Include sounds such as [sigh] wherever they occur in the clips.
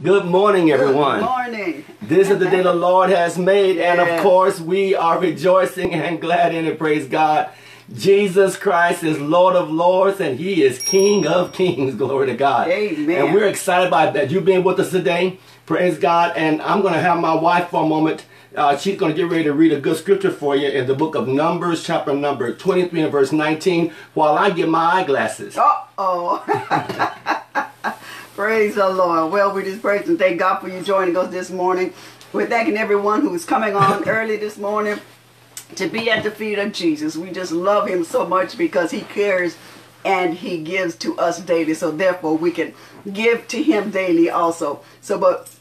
Good morning, everyone. Good morning. This is the day the Lord has made, and of course, we are rejoicing and glad in it. Praise God. Jesus Christ is Lord of Lords, and He is King of Kings. [laughs] Glory to God. Amen. And we're excited about that. You being with us today. Praise God. And I'm going to have my wife for a moment. Uh, she's going to get ready to read a good scripture for you in the book of Numbers, chapter number 23 and verse 19, while I get my eyeglasses. Uh oh. [laughs] praise the Lord. Well, we just praise and thank God for you joining us this morning. We're thanking everyone who's coming on [laughs] early this morning to be at the feet of Jesus. We just love him so much because he cares and he gives to us daily. So therefore we can give to him daily also. So but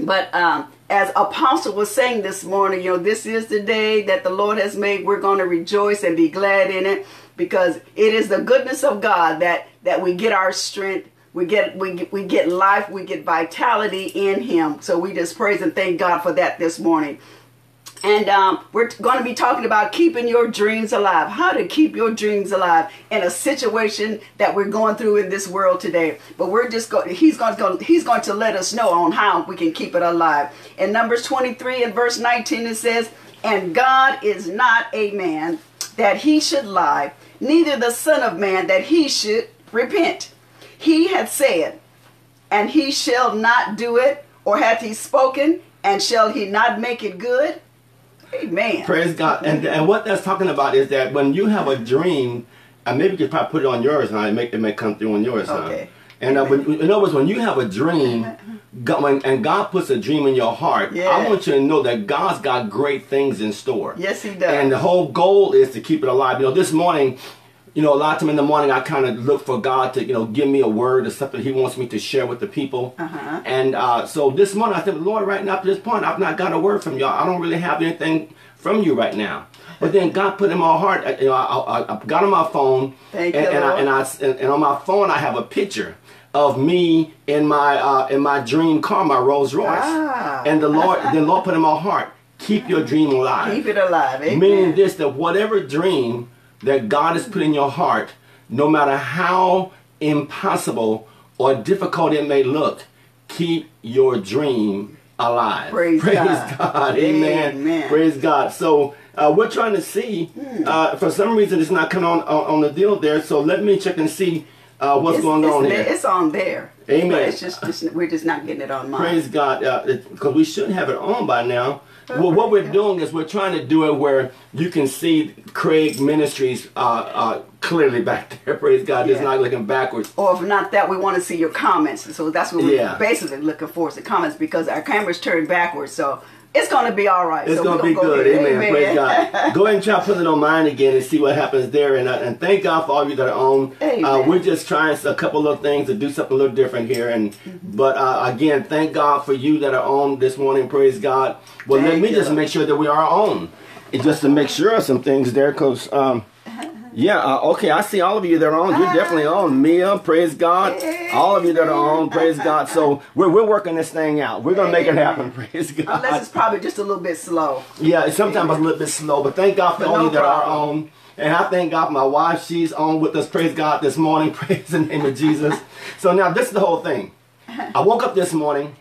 but um, as Apostle was saying this morning, you know, this is the day that the Lord has made. We're going to rejoice and be glad in it because it is the goodness of God that that we get our strength. We get we we get life. We get vitality in Him. So we just praise and thank God for that this morning. And um, we're going to be talking about keeping your dreams alive. How to keep your dreams alive in a situation that we're going through in this world today. But we're just going. He's going to. He's going to let us know on how we can keep it alive. In Numbers 23 and verse 19, it says, "And God is not a man that he should lie, neither the Son of Man that he should repent. He hath said, and he shall not do it, or hath he spoken, and shall he not make it good?" Amen. Praise God. And and what that's talking about is that when you have a dream, and maybe you could probably put it on yours now, it may, it may come through on yours now. Okay. And uh, when, in other words, when you have a dream, [laughs] God, when, and God puts a dream in your heart, I want you to know that God's got great things in store. Yes, he does. And the whole goal is to keep it alive. You know, this morning, you know, a lot of time in the morning, I kind of look for God to, you know, give me a word or something He wants me to share with the people. Uh-huh. And uh, so this morning, I said, Lord, right now, to this point, I've not got a word from y'all. I don't really have anything from you right now. But then God put in my heart, uh, you know, I, I, I got on my phone, Thank and, you, and, I, and, I, and, and on my phone, I have a picture of me in my uh, in my dream car, my Rolls Royce. Ah. And the Lord, [laughs] the Lord put in my heart, keep your dream alive. Keep it alive. Amen. Meaning this, that whatever dream that God has put in your heart, no matter how impossible or difficult it may look, keep your dream alive. Praise [laughs] God. God. Amen. Amen. Hmm. Praise God. So uh, we're trying to see. Uh, for some reason, it's not coming on, on on the deal there. So let me check and see uh, what's It's, going it's on there- here. It's on there. Amen. But it's just, just we're just not getting it on mine. Praise God, because we should have it on by now. Well, what we're doing is we're trying to do it where you can see Craig Ministries uh, uh, clearly back [laughs] there. Praise God, it's Yeah. not looking backwards. Or if not that, we want to see your comments. So that's what we're Yeah. basically looking for is the comments because our camera's turned backwards. So it's going to be all right. It's so going to be go good. ahead. Amen. Praise God. Go ahead and try putting it on mine again and see what happens there. And, uh, and thank God for all of you that are on. Uh, we're just trying a couple of things to do something a little different here. And Mm-hmm. But uh, again, thank God for you that are on this morning. Praise God. Well, let me you, just make sure that we are on. Just to make sure of some things there because. Um, yeah, uh, okay, I see all of you that are on. You're definitely on. Mia, praise God. All of you that are on, praise God. So we're, we're working this thing out. We're going to make it happen, [laughs] praise God. Unless it's probably just a little bit slow. Yeah, sometimes it's a little bit slow, but thank God for But all no you that are on. And I thank God for my wife. She's on with us. Praise God this morning. [laughs] Praise the name of Jesus. So now this is the whole thing. I woke up this morning.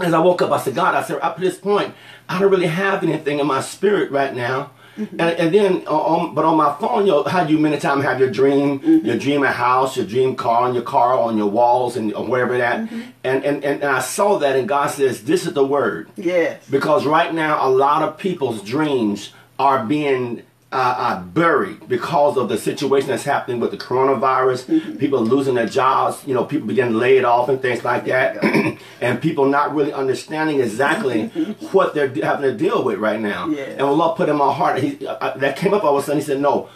As I woke up, I said, God, I said, up to this point, I don't really have anything in my spirit right now. Mm-hmm. And, and then, uh, on, but on my phone, you know, how you many times have your dream, Mm-hmm. your dream a house, your dream car, on your car, on your walls, and or wherever that. Mm-hmm. And, and, and, and I saw that, and God says, this is the word. Yes. Because right now, a lot of people's dreams are being uh, uh, buried because of the situation that's happening with the coronavirus. Mm-hmm. People losing their jobs. You know, people getting laid off and things like that, [clears throat] and people not really understanding exactly [laughs] what they're having to deal with right now. Yeah. And Allah put in my heart, he, uh, that came up all of a sudden. He said, "No."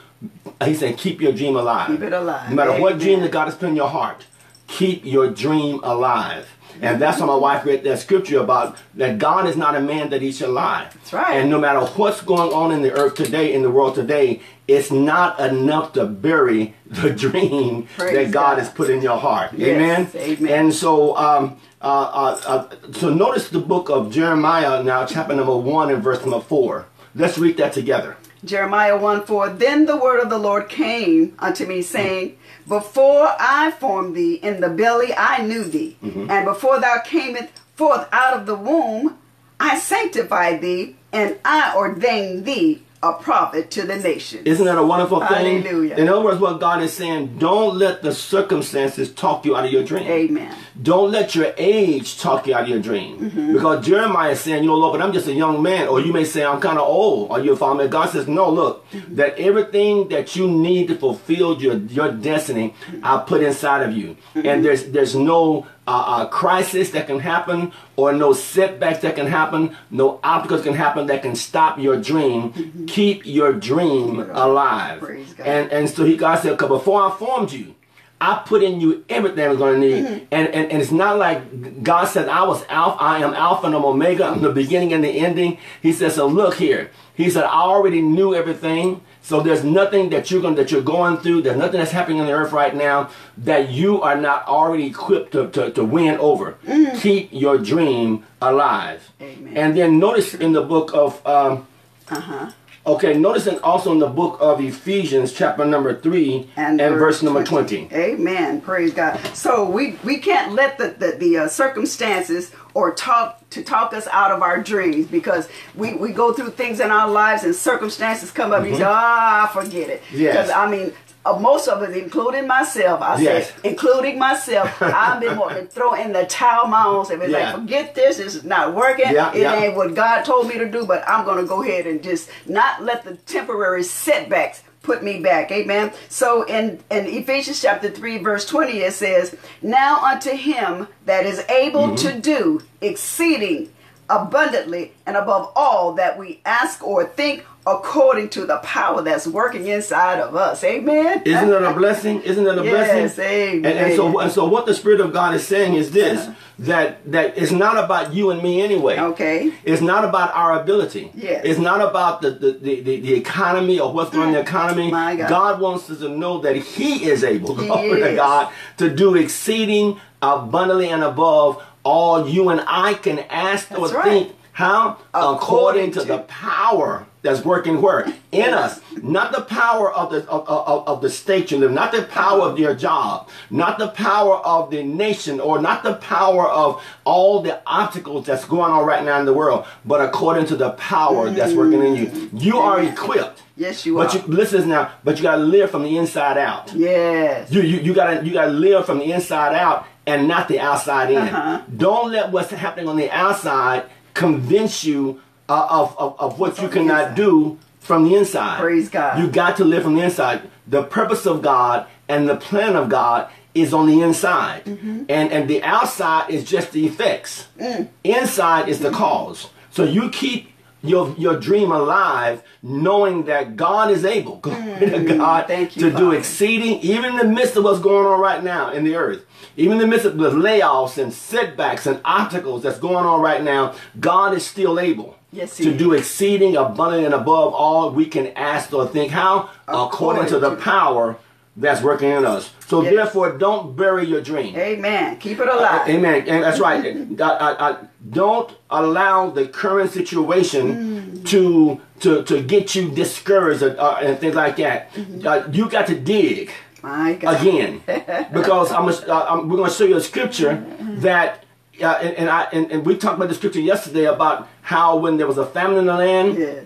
He said, "Keep your dream alive. Keep it alive. No matter what dream that God has put in your heart, keep your dream alive." And that's why my wife read that scripture about that God is not a man that he should lie. That's right. And no matter what's going on in the earth today, in the world today, it's not enough to bury the [laughs] dream Praise that God, God. has put in your heart. Yes, Amen. amen. And so, um, uh, uh, uh, so notice the book of Jeremiah now, chapter number one and verse number four. Let's read that together. Jeremiah 1 4. Then the word of the Lord came unto me, saying, Before I formed thee in the belly, I knew thee. Mm-hmm. And before thou camest forth out of the womb, I sanctified thee, and I ordained thee a prophet to the nation. Isn't that a wonderful thing? Hallelujah. In other words, what God is saying, don't let the circumstances talk you out of your dream. Amen. Don't let your age talk you out of your dream. Mm-hmm. Because Jeremiah is saying, you know, Lord, but I'm just a young man. Or you may say, I'm kind of old. Are you're following me. God says, no, look, Mm-hmm. that everything that you need to fulfill your, your destiny, I put inside of you. Mm-hmm. And there's, there's no uh, uh, crisis that can happen or no setbacks that can happen, no obstacles can happen that can stop your dream. Keep your dream alive. Mm-hmm. And, and so he, God said, "Cause before I formed you, I put in you everything I was going to need. Mm-hmm. And, and, and it's not like God said, I was Alpha, I am Alpha and I'm Omega, I'm the beginning and the ending. He said, so look here. He said, I already knew everything. So there's nothing that you're going that you're going through. There's nothing that's happening on the earth right now that you are not already equipped to, to, to win over. Keep your dream alive. Amen. And then notice in the book of um, Uh-huh. Okay, notice in also in the book of Ephesians, chapter number 3 and, verse number 20. Amen. Praise God. So we we can't let the the, the uh, circumstances or talk to talk us out of our dreams because we we go through things in our lives and circumstances come up. and You say, ah, forget it. Mm-hmm. Yes. Because I mean. Uh, most of it, including myself, I Yes. say, including myself, [laughs] I've been wanting to throw in the towel my own self. It's Yeah. like, forget this, it's not working. Yeah, it yeah. ain't what God told me to do, but I'm going to go ahead and just not let the temporary setbacks put me back. Amen. So in, in Ephesians chapter 3, verse 20, it says, Now unto him that is able to mm-hmm. do exceeding abundantly and above all that we ask or think according to the power that's working inside of us. Amen. Isn't it a blessing? Isn't it a Yes, blessing? amen. And, and so and so what the Spirit of God is saying is this that that it's not about you and me anyway. Okay. It's not about our ability. Yes. It's not about the, the, the, the, economy or what's going on in the mm. economy. My God. God wants us to know that He is able, [laughs] He glory to. God, to do exceeding abundantly and above all you and I can ask or right. think. How? According, According to, to- the power that's working where? In us. Not the power of the of, of, of the state you live, not the power of your job, not the power of the nation, or not the power of all the obstacles that's going on right now in the world, but according to the power that's working in you. Mm. You are equipped. Yes, you But are. you listen now, but you gotta live from the inside out. yes. You, you, you gotta you gotta live from the inside out and not the outside in. Uh-huh. Don't let what's happening on the outside convince you uh, of, of, of what you cannot do from the inside. Praise God. You got to live from the inside. The purpose of God and the plan of God is on the inside. Mm-hmm. And and the outside is just the effects. Mm. Inside is the cause. So you keep your your dream alive knowing that God is able. Glory [laughs] to God Mm. Thank you, to do exceeding even in the midst of what's going on right now in the earth. Even in the midst of the layoffs and setbacks and obstacles that's going on right now God is still able Yes, to is. do exceeding abundant and above all we can ask or think. How? According, to the to- power that's working in us so Yes. therefore don't bury your dream Amen. Keep it alive. Amen. And that's right. I, I, I, don't allow the current situation to to to get you discouraged or, uh, and things like that. Uh, you got to dig again [laughs] because I'm, uh, I'm we're going to show you a scripture that. Uh, and, and I and, and we talked about the scripture yesterday about how when there was a famine in the land, Yes.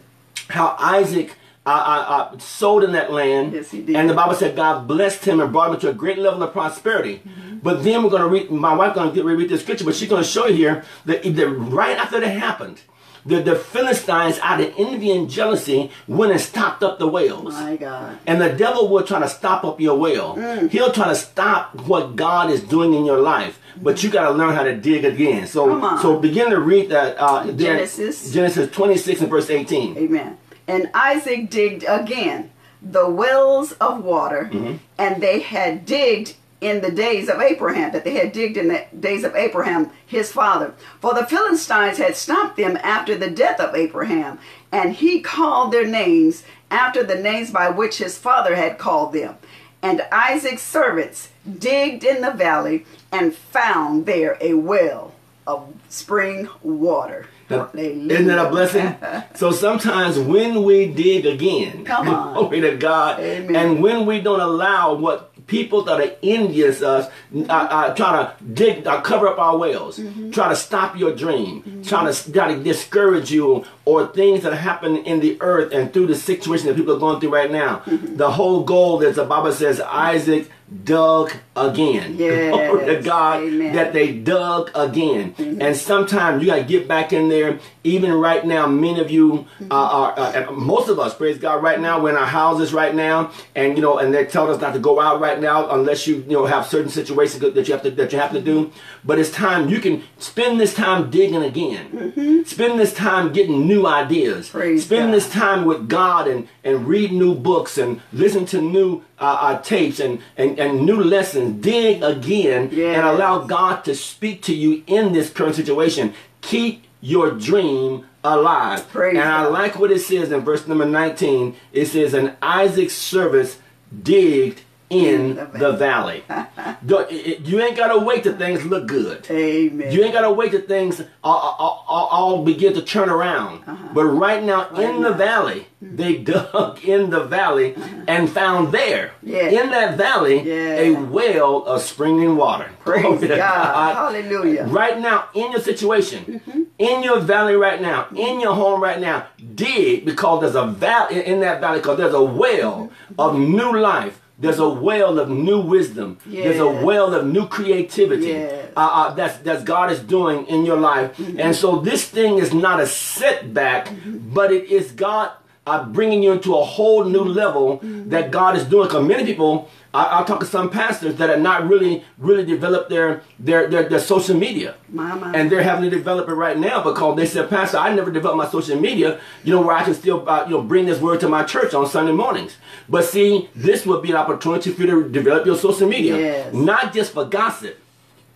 how Isaac uh, uh, uh, sowed in that land. Yes, he did. And the Bible said God blessed him and brought him to a great level of prosperity. Mm-hmm. But then we're going to read, my wife's going to get ready to read the scripture, but she's going to show you here that, that right after that happened, the, the Philistines, out of envy and jealousy, went and stopped up the wells. My God. And the devil will try to stop up your well. Mm. He'll try to stop what God is doing in your life. But you got to learn how to dig again. So, Come on. so begin to read that. Uh, Genesis. Genesis 26 and verse 18. Amen. And Isaac digged again the wells of water, Mm-hmm. and they had digged in the days of Abraham, that they had digged in the days of Abraham, his father. For the Philistines had stopped them after the death of Abraham, and he called their names after the names by which his father had called them. And Isaac's servants digged in the valley and found there a well of spring water. Isn't that a blessing? [laughs] so sometimes when we dig again, Come [laughs] on. glory to God, Amen. and when we don't allow what people that are envious us uh, uh, try to dig, uh, cover up our wells, Mm-hmm. try to stop your dream, try to try to discourage you, or things that happen in the earth and through the situation that people are going through right now. Mm-hmm. The whole goal is the Bible says Isaac dug again. [laughs] Glory to God Amen. Mm-hmm. that they dug again. And sometimes you got to get back in there. Even right now, many of you Mm-hmm. uh, are, uh, and most of us, praise God, right now, we're in our houses right now, and you know, and they're telling us not to go out right now unless you, you know, have certain situations that you have to that you have to do. But it's time you can spend this time digging again. Spend this time getting new ideas. Mm-hmm. Praise spend God. this time with God and and read new books and listen to new uh, uh, tapes and, and and new lessons. Dig again and allow God to speak to you in this current situation. Keep your dream alive. Praise and I like what it says in verse number 19. It says, And Isaac's servants digged in the the valley. [laughs] Don't- it- it- you ain't got to wait till things look good. Amen. You ain't got to wait till things all, all, all, all begin to turn around. Uh-huh. But right now, in the now. valley, mm. they dug [laughs] in the valley uh-huh. and found there, Yeah. in that valley, Yeah. a well of springing water. Praise [laughs] to God. Hallelujah. Right now, in your situation, Mm-hmm. In your valley right now, in your home right now, dig because there's a valley in that valley because there's a well of new life. There's a well of new wisdom. There's a well of new creativity Yes. uh, uh, that's that's God is doing in your life. Mm-hmm. And so this thing is not a setback, but it is God uh, bringing you into a whole new level Mm-hmm. that God is doing. Because many people, I, talk to some pastors that have not really really developed their their their, their social media. My. And they're having to develop it right now because they said, Pastor, I never developed my social media, you know, where I can still, uh, you know, bring this word to my church on Sunday mornings. But see, this would be an opportunity for you to develop your social media, Yes. not just for gossip.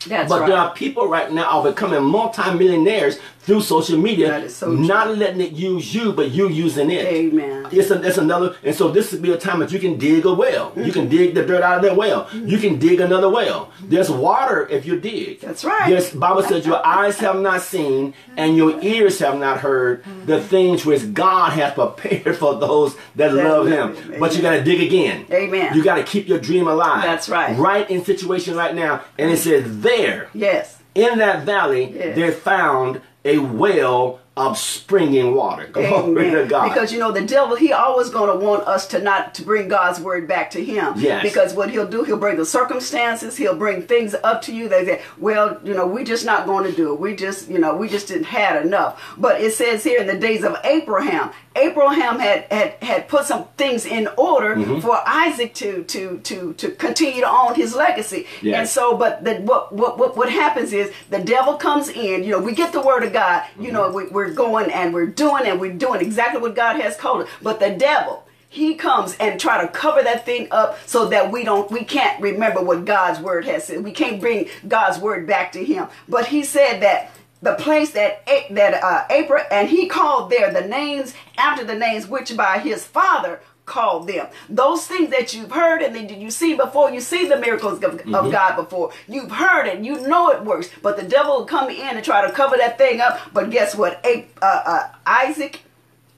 That's But right. there are people right now are becoming multimillionaires through social media, so not letting it use you, but you using it. Amen. It's, a, it's another, and so this would be a time that you can dig a well. You can dig the dirt out of that well. You can dig another well. There's water if you dig. That's right. Yes, Bible says your eyes have not seen and your ears have not heard the things which God has prepared for those that That love Him. Him. But you got to dig again. Amen. You got to keep your dream alive. That's right. Right in situation right now, and it says there Yes. in that valley, Yes. they found a well of springing water. Glory to God. Because you know the devil, he always going to want us to not to bring God's word back to him. Yes. Because what he'll do, he'll bring the circumstances, he'll bring things up to you. They say, well, you know, we just not going to do it. We just, you know, we just didn't had enough. But it says here in the days of Abraham, Abraham had had, had put some things in order Mm-hmm. for Isaac to to to to continue to own his legacy. Yes. And so, but the, what, what what what happens is the devil comes in. You know, we get the word of God. You know, we, we're going and we're doing and we're doing exactly what God has called us. But the devil, he comes and try to cover that thing up so that we don't we can't remember what God's word has said. We can't bring God's word back to him. But he said that the place that that uh, Abraham and he called there the names after the names which by his father called them. Those things that you've heard and that you see before, you see the miracles of, of God before. You've heard it, you know it works, but the devil will come in and try to cover that thing up. But guess what? A- uh, uh, Isaac,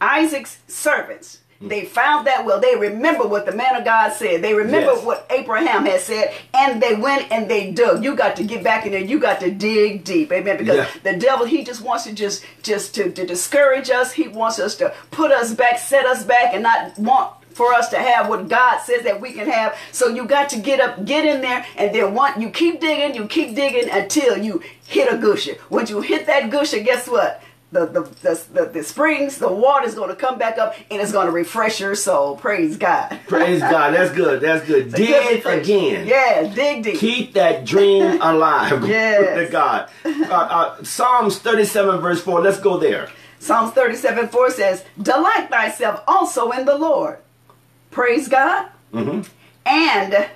Isaac's servants. They found that well. They remember what the man of God said. They remember Yes. what Abraham had said, and they went and they dug. You got to get back in there. You got to dig deep, amen. Because Yeah. the devil, he just wants to just just to, to discourage us. He wants us to put us back, set us back, and not want for us to have what God says that we can have. So you got to get up, get in there, and then one you keep digging, you keep digging until you hit a gusher. When you hit that gusher, guess what? The, the, the, the, the springs, the water's going to come back up and it's going to refresh your soul. Praise God. [laughs] Praise God. That's good. That's good. A good Dig again. Yeah, dig deep. Keep that dream [laughs] alive. Yes. to God. Uh, uh, Psalms 37, verse 4. Let's go there. Psalms 37 4 says, Delight thyself also in the Lord. Praise God. Mhm. And,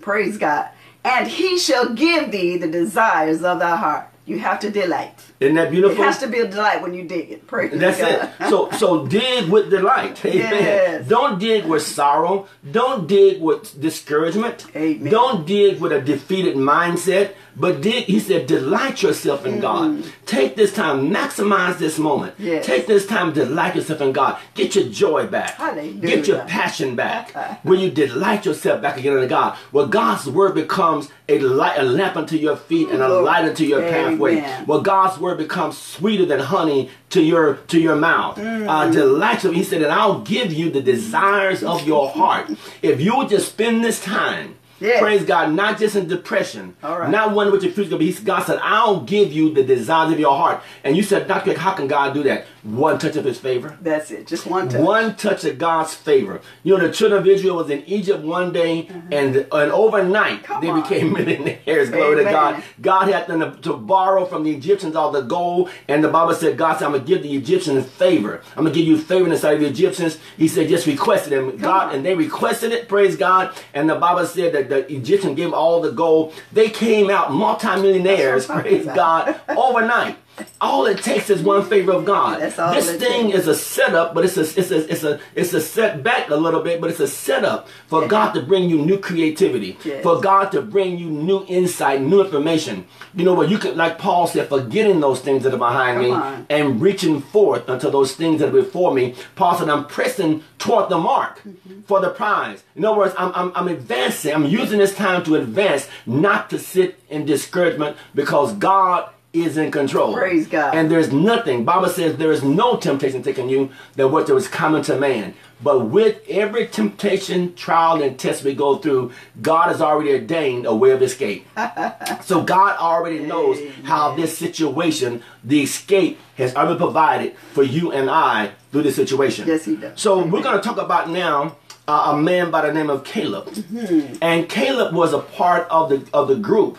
praise God, and he shall give thee the desires of thy heart. You have to delight. Isn't that beautiful? It has to be a delight when you dig it. Praise That's God. it. So so dig with delight. [laughs] Amen. Yes. Don't dig with sorrow. Don't dig with discouragement. Amen. Don't dig with a defeated mindset. But did he said, delight yourself in God. Take this time, maximize this moment. Yes. Take this time delight yourself in God. Get your joy back. Hallelujah. Get your passion back. [laughs] when you delight yourself back again in God. Well, God's word becomes a light, a lamp unto your feet and a light unto your pathway. Amen. Well, God's word becomes sweeter than honey to your to your mouth. Uh, delight yourself. He said, and I'll give you the desires of your [laughs] heart. If you would just spend this time. Yes. Praise God, not just in depression, All right. not wondering what your future's gonna be. He- God said, I'll give you the desires of your heart. And you said, Dr. How can God do that? One touch of his favor. That's it. Just one touch. One touch of God's favor. You know, the children of Israel was in Egypt one day, mm-hmm. and and overnight Come they on. became [laughs] millionaires. Glory to God. God had them to, to borrow from the Egyptians all the gold, and the Bible said, God said, I'm gonna give the Egyptians favor. I'm gonna give you favor in the sight of the Egyptians. He said, just request it, and God, on. and they requested it. Praise God. And the Bible said that the Egyptian gave them all the gold. They came out multimillionaires. Praise God. [laughs] Overnight. All it takes is one favor of God. That's all this thing takes. is a setup, but it's a it's a it's a it's a setback a little bit, but it's a setup for God to bring you new creativity, Yes. for God to bring you new insight, new information. You know what? You could, like Paul said, forgetting those things that are behind Come me on. and reaching forth unto those things that are before me. Paul said, I'm pressing toward the mark Mm-hmm. for the prize. In other words, I'm, I'm, I'm advancing. I'm using this time to advance, not to sit in discouragement because God is in control. Praise God. And there's nothing. Bible says there is no temptation taking you than what there was common to man. But with every temptation, trial, and test we go through, God has already ordained a way of escape. [laughs] so God already knows how this situation, the escape, has already provided for you and I through this situation. Yes, he does. So we're going to talk about now uh, a man by the name of Caleb, Mm-hmm. and Caleb was a part of the of the group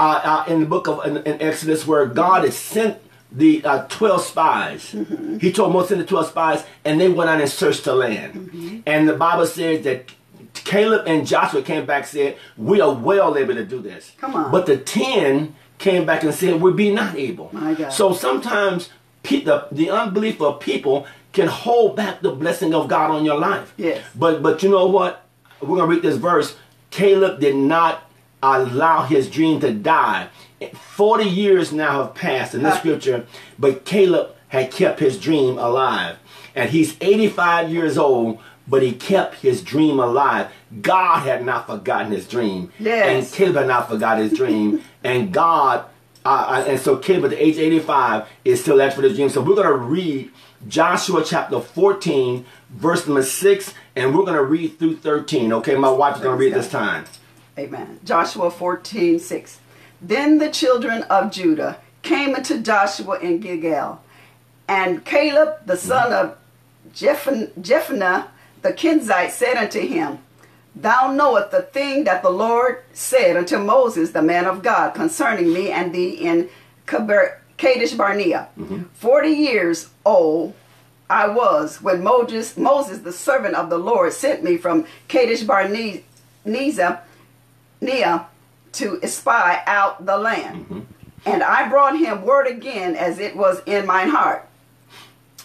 uh, uh, in the book of in, in Exodus where God had sent the uh, twelve spies. Mm-hmm. He told Moses and the twelve spies, and they went out and searched the land. Mm-hmm. And the Bible says that. Caleb and Joshua came back and said, We are well able to do this. Come on. But the ten came back and said, We be not able. My God. So sometimes the, the unbelief of people can hold back the blessing of God on your life. Yes. But but you know what? We're gonna read this verse. Caleb did not allow his dream to die. Forty years now have passed in this scripture, but Caleb had kept his dream alive. And he's 85 years old, but he kept his dream alive. God had not forgotten his dream. Yes. And Caleb had not forgotten his dream. [laughs] and God, uh, uh, and so Caleb at the age 85 is still after his dream. So we're going to read Joshua chapter 14, verse number 6, and we're going to read through 13. Okay, my wife is going to read this time. Amen. Joshua 14, 6. Then the children of Judah came unto Joshua in Gilgal, and Caleb the son of Jephan- Jephunneh the Kenezite said unto him, Thou knowest the thing that the Lord said unto Moses, the man of God, concerning me and thee in Kadesh Barnea. Mm-hmm. Forty years old I was when Moses, Moses, the servant of the Lord, sent me from Kadesh Barnea Nia to espy out the land. Mm-hmm. And I brought him word again as it was in mine heart.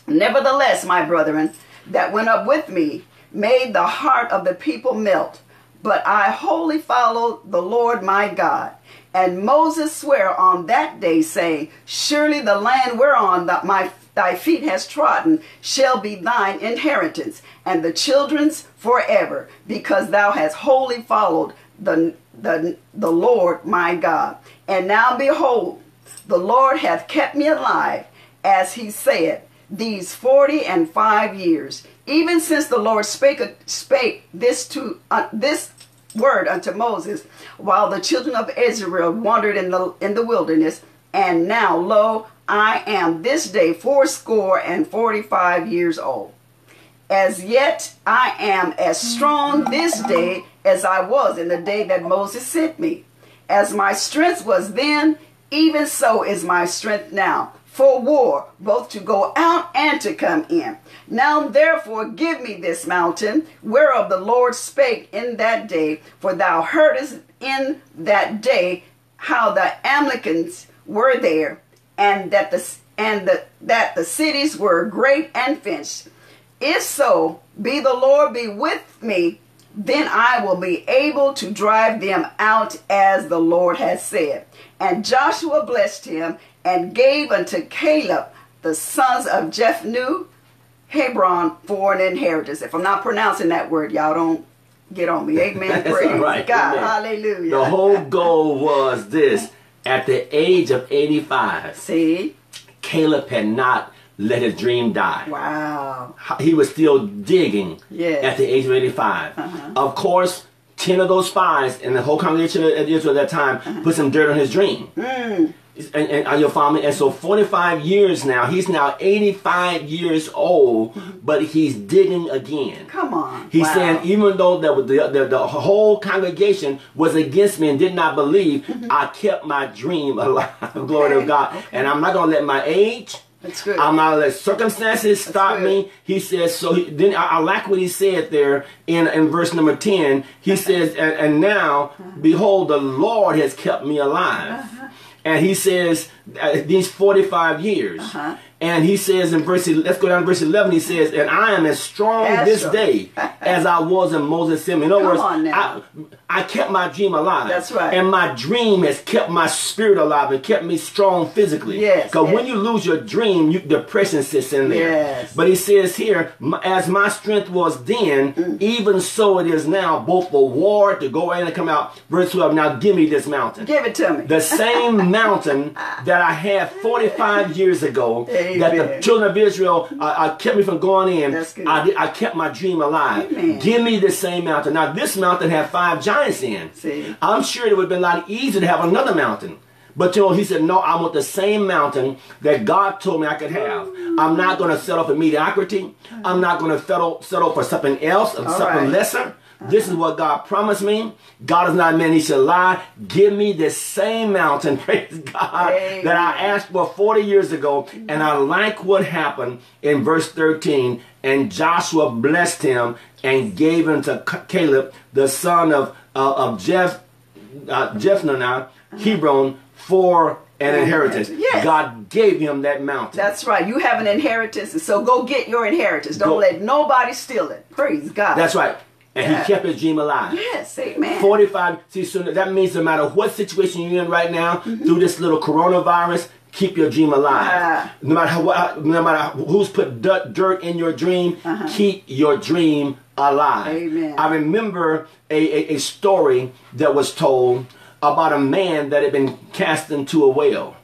Nevertheless, my brethren, that went up with me made the heart of the people melt. But I wholly followed the Lord my God. And Moses sware on that day, saying, Surely the land whereon that my thy feet has trodden shall be thine inheritance, and the children's forever, because thou hast wholly followed the, the, the Lord my God. And now behold, the Lord hath kept me alive, as he said, these forty and five years, even since the Lord spake spake this to uh, this word unto Moses, while the children of Israel wandered in the in the wilderness. And now, lo, I am this day fourscore and forty five years old. As yet I am as strong this day as I was in the day that Moses sent me. As my strength was then, even so is my strength now, for war, both to go out and to come in. Now therefore give me this mountain, whereof the Lord spake in that day, for thou heardest in that day how the Amalekites were there, and that the and the, that the cities were great and fenced. If so, be the Lord be with me, then I will be able to drive them out as the Lord has said. And Joshua blessed him and gave unto Caleb the sons of Jephunneh Hebron for an inheritance. If I'm not pronouncing that word, y'all don't get on me. Amen. [laughs] That's Praise right. God. Amen. Hallelujah. The whole goal was this. At the age of 85, See? Caleb had not let his dream die. Wow. He was still digging Yes. at the age of 85. Uh-huh. Of course, 10 of those spies in the whole congregation of Israel at that time uh-huh. put some dirt on his dream. Mm. And, and are you following me? And so 45 years now, he's now 85 years old, mm-hmm. but he's digging again. Come on. He's Wow. saying, even though the, the, the, the whole congregation was against me and did not believe, Mm-hmm. I kept my dream alive. [laughs] Glory to God. And I'm not going to let my age, That's good. I'm not let circumstances stop good. me. He says, so he, then I, I like what he said there in, in verse number 10. He says, and, and now, behold, the Lord has kept me alive. Uh-huh. And he says, uh, these 45 years. Uh-huh. And he says in verse, let's go down to verse 11. He says, and I am as strong this day [laughs] as I was in Moses' Simeon. In other words, on now. I, I kept my dream alive. That's right. And my dream has kept my spirit alive and kept me strong physically. Yes, Because when you lose your dream, you, depression sits in there. Yes. But he says here, as my strength was then, Mm. even so it is now, both for war to go in and come out. Verse 12, now give me this mountain. Give it to me. The same [laughs] mountain that I had 45 years ago, that the children of Israel uh, uh, kept me from going in. I, I kept my dream alive. Amen. Give me the same mountain. Now, this mountain had five giants in. See. I'm sure it would have been a lot easier to have another mountain. But you know, he said, No, I want the same mountain that God told me I could have. I'm not going to settle for mediocrity. I'm not going to settle, settle for something else, or All something right. lesser. This is what God promised me. God is not man, he shall lie. Give me the same mountain, [laughs] praise God, Amen. that I asked for 40 years ago. And I like what happened in verse 13. And Joshua blessed him and gave him to Caleb, the son of, uh, of Jeff, uh, Hebron, for an inheritance. Yes. God gave him that mountain. That's right. You have an inheritance, so go get your inheritance. Don't Go. let nobody steal it. Praise God. That's right. And Yeah. he kept his dream alive. Yes, amen. 45. See, so that means no matter what situation you're in right now, through this little coronavirus, keep your dream alive. Ah. No matter what, no matter who's put dirt, in your dream, keep your dream alive. Amen. I remember a, a, a story that was told about a man that had been cast into a well.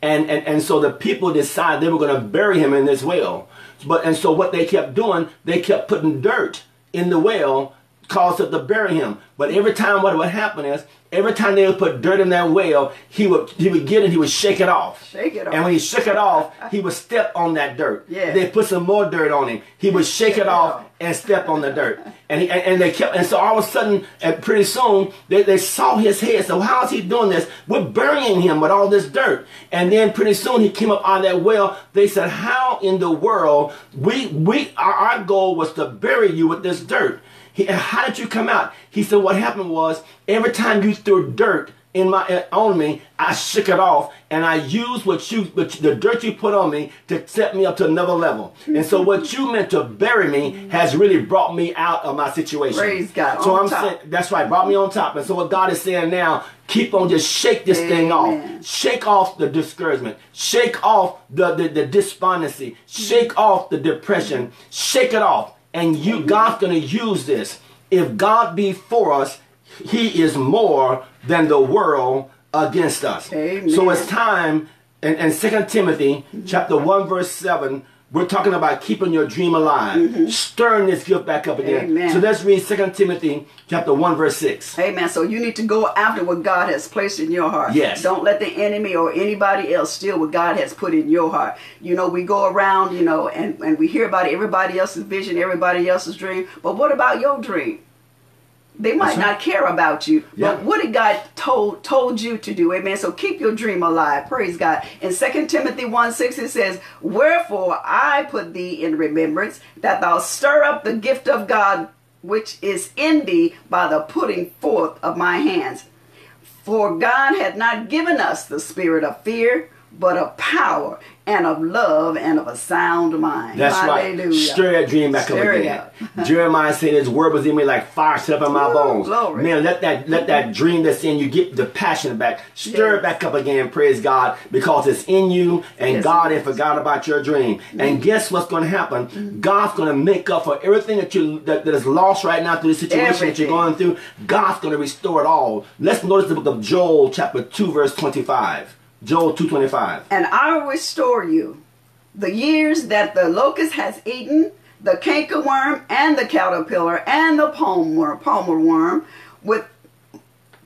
And, and, and so the people decided they were going to bury him in this well. But and so what they kept doing, they kept putting dirt in the well, caused it to bury him. But every time what would happen is, every time they would put dirt in that well, he would he would get it, he would shake it off. Shake it off. And when he shook it off, he would step on that dirt. Yeah. They put some more dirt on him. He would shake it off off. and step on the dirt. And, he, and, and they kept, and so all of a sudden, and pretty soon, they, they saw his head. So how is he doing this? We're burying him with all this dirt. And then pretty soon he came up out of that well. They said, how in the world, we, we, our, our goal was to bury you with this dirt. He, how did you come out? He said, what happened was every time you threw dirt in my uh, on me, I shook it off, and I used what you, what the dirt you put on me to set me up to another level. And so, what you meant to bury me has really brought me out of my situation. Praise God, So I'm top. saying that's right, brought me on top. And so, what God is saying now, keep on just shake this thing off, shake off the discouragement, shake off the the, the despondency, shake off the depression, shake it off, and you God's going to use this. If God be for us, he is more than the world against us. Amen. So it's time and, in 2 Timothy chapter 1 verse 7, we're talking about keeping your dream alive, mm-hmm. stirring this gift back up again. Amen. So let's read 2 Timothy chapter 1 verse 6. Amen. So you need to go after what God has placed in your heart. Yes. Don't let the enemy or anybody else steal what God has put in your heart. You know, we go around, you know, and, and we hear about everybody else's vision, everybody else's dream. But what about your dream? They might not care about you, Yeah. but what did God told told you to do? Amen. So keep your dream alive. Praise God. In 2 Timothy 1 6, it says, Wherefore I put thee in remembrance that thou stir up the gift of God which is in thee by the putting forth of my hands. For God hath not given us the spirit of fear, but of power and of love and of a sound mind. That's Hallelujah. right. Stir that dream back Stir up again. up. [laughs] Jeremiah said his word was in me like fire set up in my Ooh, bones. glory. Man, let that let mm-hmm. that dream that's in you get the passion back. Stir it back up again, praise God, because it's in you and Yes, God ain't forgot about your dream. And mm-hmm. guess what's gonna happen? Mm-hmm. God's gonna make up for everything that you that, that is lost right now through the situation that you're going through. God's gonna restore it all. Let's notice the book of Joel, chapter 2, verse 25. Joel 225. And I will restore you the years that the locust has eaten, the cankerworm and the caterpillar and the palm worm, palmer worm, with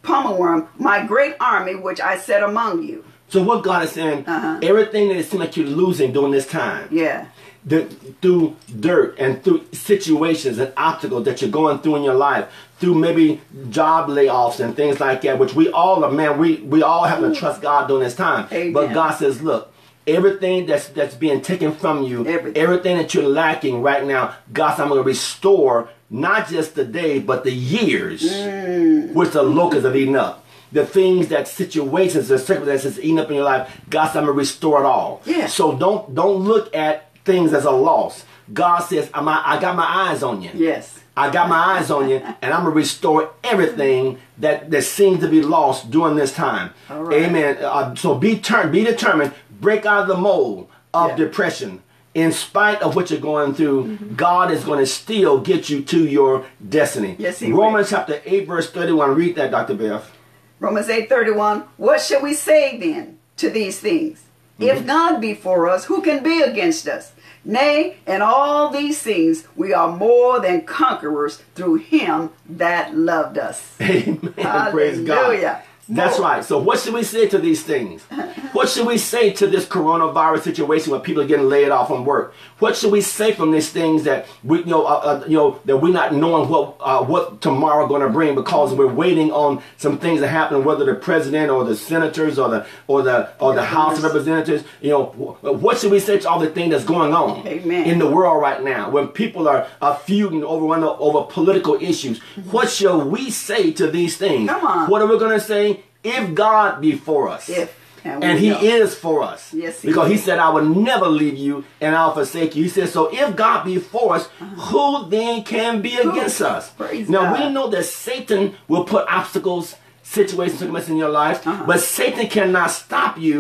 palmer worm, my great army which I set among you. So what God is saying, Uh-huh. everything that it seems like you're losing during this time, Yeah. the, through dirt and through situations and obstacles that you're going through in your life, through maybe job layoffs and things like that, which we all are, man, we, we all have to trust God during this time. Amen. But God says, look, everything that's that's being taken from you, Everything. that you're lacking right now, God said, I'm going to restore not just the day, but the years Mm. which the locusts have eaten up. The things that situations, the circumstances eating up in your life, God said, I'm gonna restore it all. Yeah. So don't don't look at things as a loss. God says, I'm, I got my eyes on you. Yes. I got my eyes on you, and I'm gonna restore everything that that seems to be lost during this time. Right. Amen. Uh, so be turned, be determined, break out of the mold of Yeah. depression. In spite of what you're going through, God is going to still get you to your destiny. Yes, He will. Romans chapter 8, verse 31. Read that, Dr. Bev. Romans 8:31 What shall we say then to these things? If God be for us, who can be against us? Nay, in all these things we are more than conquerors through him that loved us. Amen. [laughs] Praise God. That's right. So what should we say to these things? What should we say to this coronavirus situation where people are getting laid off from work? What should we say from these things that we you know uh, uh, you know that we're not knowing what uh, what tomorrow going to bring because we're waiting on some things to happen, whether the president or the senators or the or the or the House of Representatives. You know, what should we say to all the things that's going on Amen. in the world right now when people are, are feuding over one over political issues? What shall we say to these things? Come on. What are we going to say? If God be for us, If, and and, He know. is for us, Yes, He because He said, "I will never leave you and I'll forsake you." He said, "So if God be for us, who then can be against us?" Praise now God. we know that Satan will put obstacles, situations, in your life, Uh-huh. but Satan cannot stop you.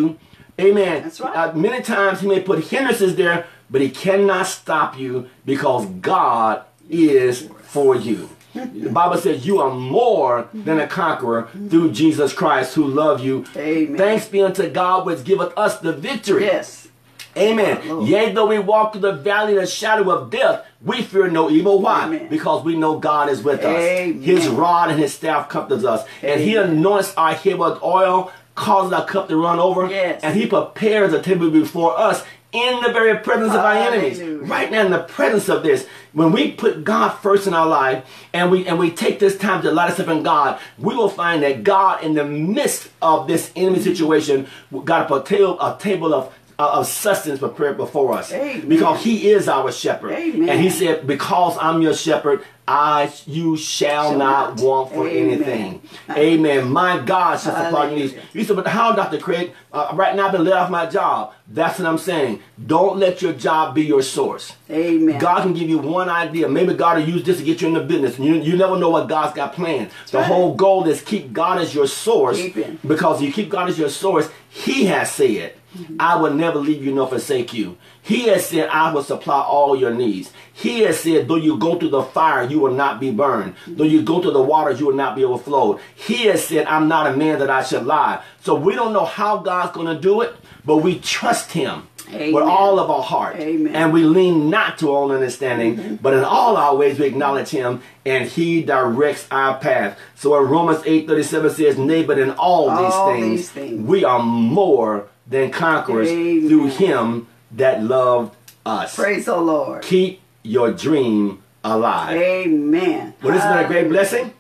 Amen. That's right. Uh, many times he may put hindrances there, but he cannot stop you because God is for you. [laughs] The Bible says you are more than a conqueror through Jesus Christ who loved you. Amen. Thanks be unto God which giveth us the victory. Yes. Amen. Yea, though we walk through the valley of the shadow of death, we fear no evil. Why? Amen. Because we know God is with Amen. us. His rod and his staff comforts us. And he anoints our head with oil, causes our cup to run over. Yes. And he prepares a table before us in the very presence of our enemies. Hallelujah. Right now in the presence of this, when we put God first in our life and we and we take this time to light us up in God, we will find that God in the midst of this enemy situation got a table, a table of of sustenance prepared before us Amen. because he is our shepherd Amen. and he said because i'm your shepherd i you shall, Shall not not. want for Amen. anything amen my god shall supply your needs you said but how dr craig uh, right now i've been laid off my job that's what i'm saying don't let your job be your source Amen. God can give you one idea. Maybe God will use this to get you in the business. You, you never know what God's got planned. The right. whole goal is keep God as your source. Because you keep God as your source, He has said, I will never leave you nor forsake you. He has said, I will supply all your needs. He has said, though you go through the fire, you will not be burned. Though you go through the waters, you will not be overflowed. He has said, I'm not a man that I should lie. So we don't know how God's going to do it, but we trust Him with all of our heart. Amen. And we lean not to our own understanding, mm-hmm. but in all our ways we acknowledge him and he directs our path. So in Romans 8:37 says, Nay, but in all, All these, things, these things. we are more than conquerors Amen. through him that loved us. Praise the Lord. Keep your dream alive. Amen. Well, this has been a great blessing.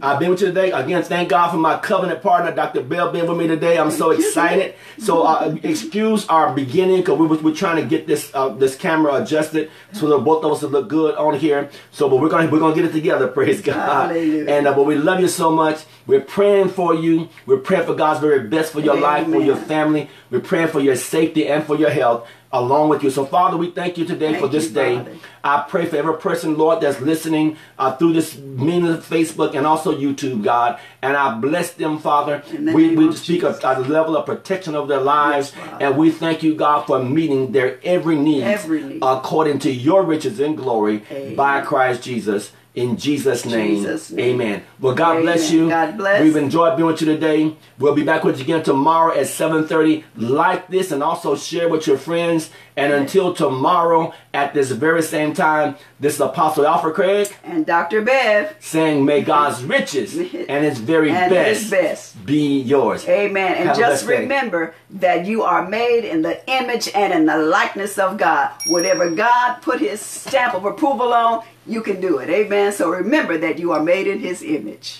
I've been with you today. Again, thank God for my covenant partner, Dr. Bell, being with me today. I'm so excited. So uh, excuse our beginning because we were, trying to get this uh, this camera adjusted so that both of us will look good on here. So, but we're gonna we're gonna get it together. [laughs] Praise God. Hallelujah. And uh, but we love you so much. We're praying for you. We're praying for God's very best for your life, for your family. We're praying for your safety and for your health along with you. So, Father, we thank you today Thank for this you, day. Father. I pray for every person, Lord, that's listening uh, through this means of Facebook and also YouTube, God. And I bless them, Father. We, we speak a, a level of protection of their lives. Yes, and we thank you, God, for meeting their every need, Every need. according to your riches and glory Amen. by Christ Jesus. In Jesus' name, Jesus' name. amen. Well, God bless you. God bless. We've enjoyed being with you today. We'll be back with you again tomorrow at 7.30. Like this and also share with your friends. And until tomorrow at this very same time, this is Apostle Alfred Craig And Dr. Bev. saying, may God's riches [laughs] and his very And best, his best. be yours. Amen. And Have just day. remember that you are made in the image and in the likeness of God. Whatever God put his stamp of approval on, you can do it. Amen. So remember that you are made in his image. gabinete